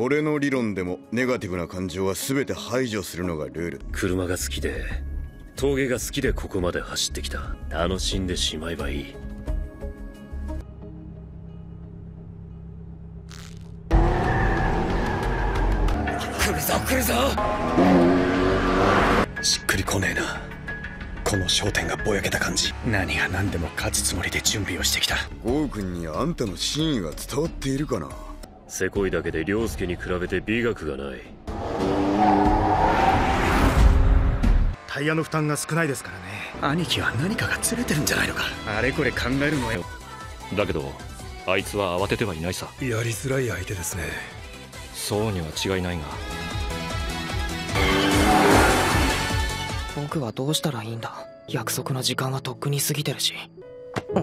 俺の理論でもネガティブな感情は全て排除するのがルール。車が好きで峠が好きでここまで走ってきた。楽しんでしまえばいい。来るぞ来るぞ。しっくりこねえな。この焦点がぼやけた感じ。何が何でも勝つつもりで準備をしてきた。ゴー君にあんたの真意が伝わっているかな？せこいだけで凌介に比べて美学がない。タイヤの負担が少ないですからね。兄貴は何かがずれてるんじゃないのか。あれこれ考えるのよ。だけどあいつは慌ててはいないさ。やりづらい相手ですね。そうには違いないが。僕はどうしたらいいんだ？約束の時間はとっくに過ぎてるし。ど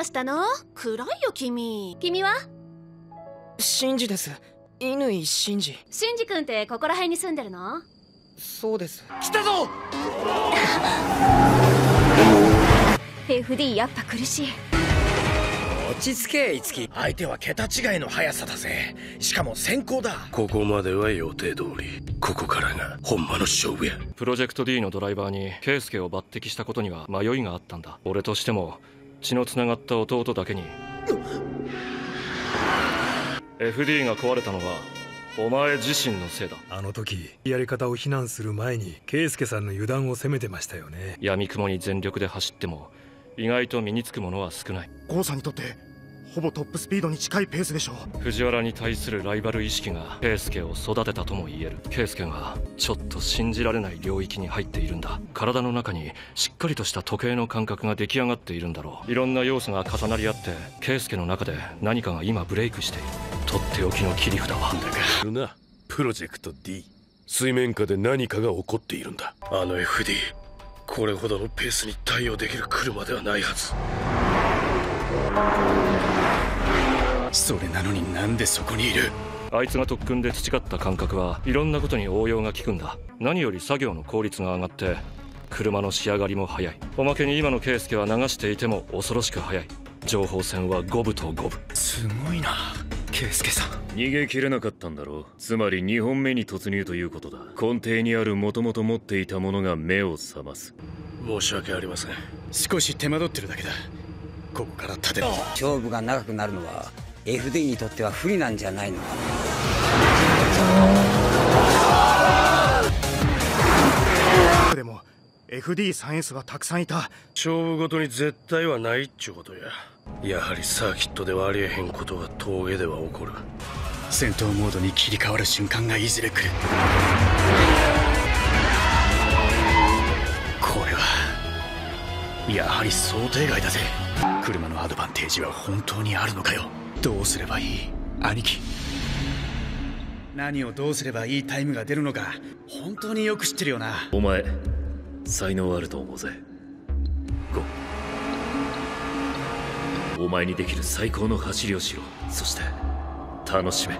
うしたの？暗いよ君。君は？シンジです。乾シンジシンジ君ってここら辺に住んでるの？そうです。来たぞ！FD やっぱ苦しい。落ち着け樹相手は桁違いの速さだぜ。しかも先行だ。ここまでは予定通り。ここからが本間の勝負や。プロジェクト D のドライバーに圭介を抜擢したことには迷いがあったんだ俺としても血のつながった弟だけに FD が壊れたのはお前自身のせいだ。あの時やり方を非難する前に圭介さんの油断を責めてましたよね。闇雲に全力で走っても意外と身につくものは少ない。ゴーさんにとってほぼトップスピードに近いペースでしょう。藤原に対するライバル意識が圭介を育てたとも言える。圭介がちょっと信じられない領域に入っているんだ。体の中にしっかりとした時計の感覚が出来上がっているんだろう。いろんな要素が重なり合って圭介の中で何かが今ブレイクしているとっておきの切り札は。プロジェクト D 水面下で何かが起こっているんだ。あの FD これほどのペースに対応できる車ではないはず。それなのになんでそこにいる？あいつが特訓で培った感覚はいろんなことに応用が効くんだ。何より作業の効率が上がって車の仕上がりも早い。おまけに今の圭介は流していても恐ろしく早い。情報戦は五分と五分。すごいな圭介さん。逃げ切れなかったんだろう。つまり2本目に突入ということだ。根底にあるもともと持っていたものが目を覚ます。申し訳ありません。少し手間取ってるだけだ。ここから立てろ勝負が長くなるのは FD にとっては不利なんじゃないの？かでも FD3S はたくさんいた。勝負ごとに絶対はないっちゅうことややはりサーキットではありえへんことが峠では起こる。戦闘モードに切り替わる瞬間がいずれ来る。これはやはり想定外だぜ。車のアドバンテージは本当にあるのかよ。どうすればいい？兄貴。何をどうすればいいタイムが出るのか本当によく知ってるよな。お前才能あると思うぜ。ゴお前にできる最高の走りをしろ。そして楽しめ。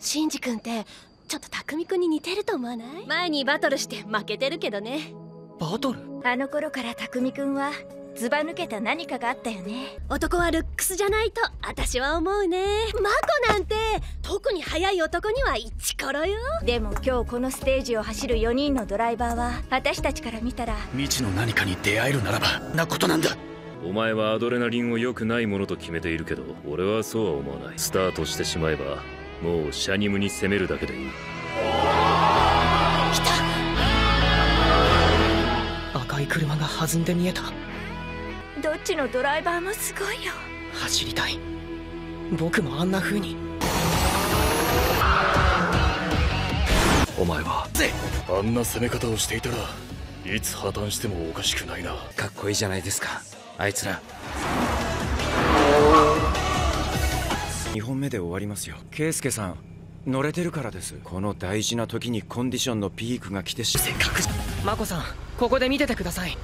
シンジ君ってちょっと匠君に似てると思わない？前にバトルして負けてるけどね。バトル？あの頃から匠君はずば抜けた何かがあったよね。男はルックスじゃないと私は思うね。マコなんて特に速い男にはイチコロよ。でも今日このステージを走る4人のドライバーは私たちから見たら未知の何かに出会えるならばなことなんだお前はアドレナリンを良くないものと決めているけど俺はそうは思わない。スタートしてしまえばもうシャニムに攻めるだけでいい。来た。赤い車が弾んで見えた。どっちのドライバーもすごいよ。走りたい。僕もあんな風に。お前は？あんな攻め方をしていたらいつ破綻してもおかしくないな。かっこいいじゃないですかあいつら。2本目で終わりますよ。圭介さん乗れてるからです。この大事な時にコンディションのピークが来てしせっかくマコさんここで見ててください。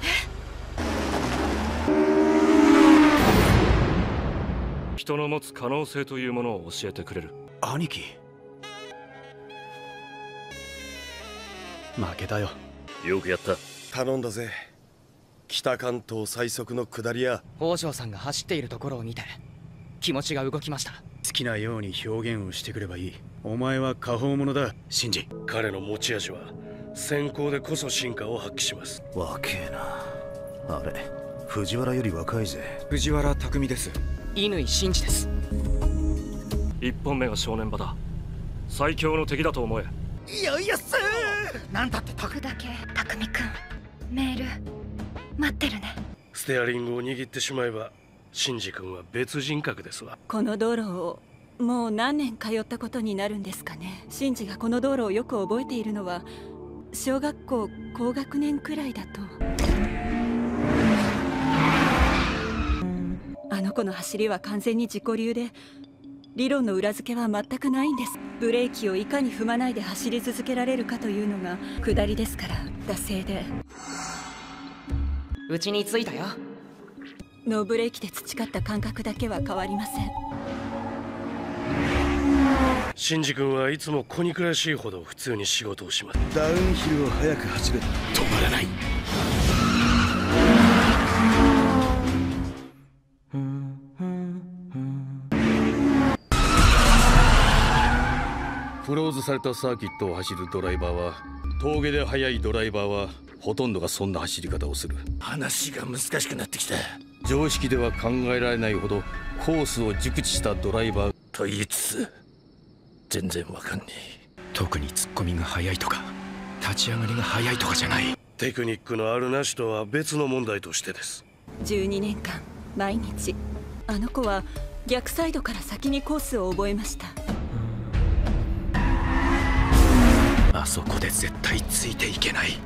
人の持つ可能性というものを教えてくれる。兄貴。負けたよ。よくやった。頼んだぜ北関東最速の下りや。宝生さんが走っているところを見て気持ちが動きました。好きなように表現をしてくればいい。お前は下方者だ。シンジ。彼の持ち味は先行でこそ進化を発揮します。若えな。あれ藤原より若いぜ。藤原匠です。乾真司です。一本目が正念場だ。最強の敵だと思え。よいやっすなんだってた僕だけ匠くん。メール待ってるね。ステアリングを握ってしまえばシンジ君は別人格ですわ。この道路をもう何年通ったことになるんですかね。シンジがこの道路をよく覚えているのは小学校高学年くらいだと。あの子の走りは完全に自己流で理論の裏付けは全くないんです。ブレーキをいかに踏まないで走り続けられるかというのが下りですから惰性でうちに着いたよ。ノーブレーキで培った感覚だけは変わりません。シンジ君はいつも子憎らしいほど普通に仕事をします。ダウンヒルを速く走る止まらない。クローズされたサーキットを走るドライバーは峠で速いドライバーはほとんどがそんな走り方をする。話が難しくなってきた。常識では考えられないほどコースを熟知したドライバー。と言いつつ全然わかんねえ。特にツッコミが速いとか立ち上がりが速いとかじゃない。テクニックのあるなしとは別の問題としてです。12年間毎日。あの子は逆サイドから先にコースを覚えました。あそこで絶対ついていけない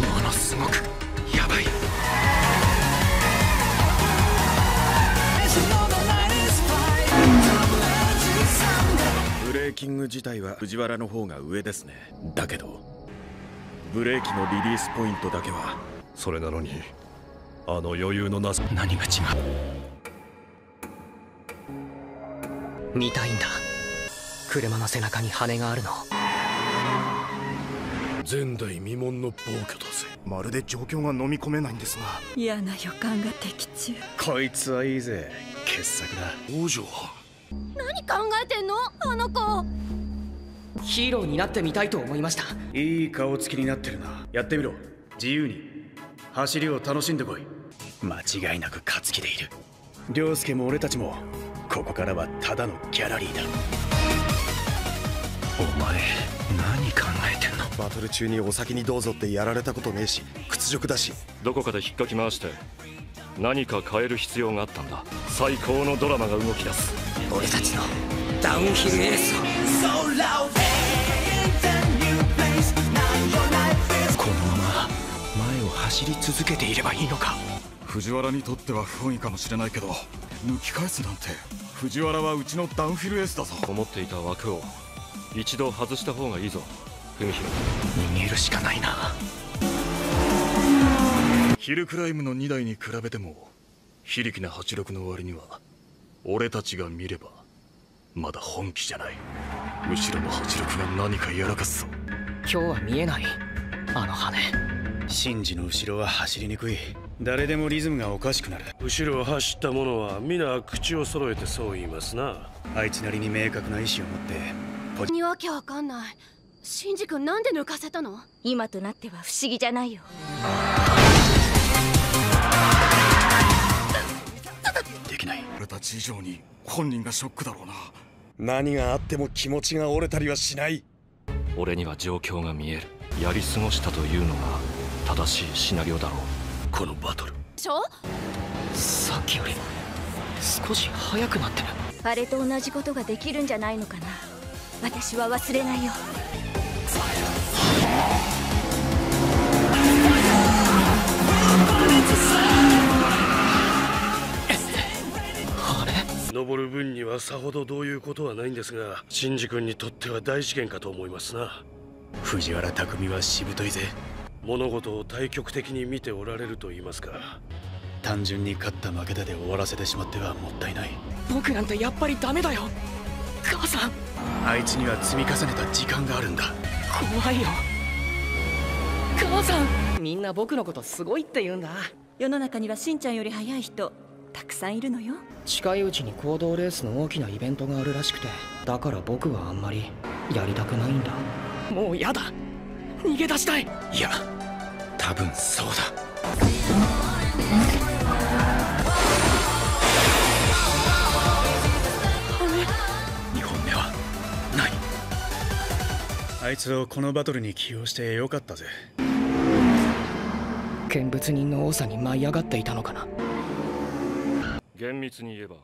ものすごくやばい。ブレーキング自体は藤原の方が上ですね。だけどブレーキのリリースポイントだけはそれなのにあの余裕のなさ。何が違う？見たいんだ。車の背中に羽があるの前代未聞の暴挙だぜ。まるで状況が飲み込めないんですが。嫌な予感が的中。こいつはいいぜ。傑作だ。王女何考えてんの？あの子。ヒーローになってみたいと思いました。いい顔つきになってるな。やってみろ。自由に。走りを楽しんでこい。間違いなく勝つ気でいる。涼介も俺たちもここからはただのギャラリーだ。お前何考えてんの？バトル中にお先にどうぞってやられたことねえし屈辱だし。どこかで引っかき回して何か変える必要があったんだ。最高のドラマが動き出す。俺たちのダウンヒルエースを。このまま前を走り続けていればいいのか。藤原にとっては不本意かもしれないけど抜き返すなんて藤原はうちのダウンフィルエースだぞ。思っていた枠を一度外した方がいいぞ。文弘逃げるしかないな。ヒルクライムの2台に比べても非力な86の割には俺たちが見ればまだ本気じゃない。後ろの86が何かやらかすぞ。今日は見えない。あの羽シンジの後ろは走りにくい。誰でもリズムがおかしくなる。後ろを走った者は皆口を揃えてそう言いますな。あいつなりに明確な意志を持ってわけわかんない。シンジ君なんで抜かせたの？今となっては不思議じゃないよ。できない。俺たち以上に本人がショックだろうな。何があっても気持ちが折れたりはしない。俺には状況が見える。やり過ごしたというのが正しいシナリオだろう。このバトル。でしょ？さっきより少し速くなってる。あれと同じことができるんじゃないのかな私は忘れないよ。登る分にはさほどどういうことはないんですがシンジ君にとっては大事件かと思いますな。藤原匠はしぶといぜ。物事を対極的に見ておられると言いますか。単純に勝った負けたで終わらせてしまってはもったいない。僕なんてやっぱりダメだよ母さん。あいつには積み重ねた時間があるんだ。怖いよ。母さん。みんな僕のことすごいって言うんだ。世の中にはしんちゃんより早い人たくさんいるのよ。近いうちに行動レースの大きなイベントがあるらしくてだから僕はあんまりやりたくないんだ。もうやだ。逃げ出したい。いや多分そうだあいつをこのバトルに起用してよかったぜ。見物人の多さに舞い上がっていたのかな。厳密に言えば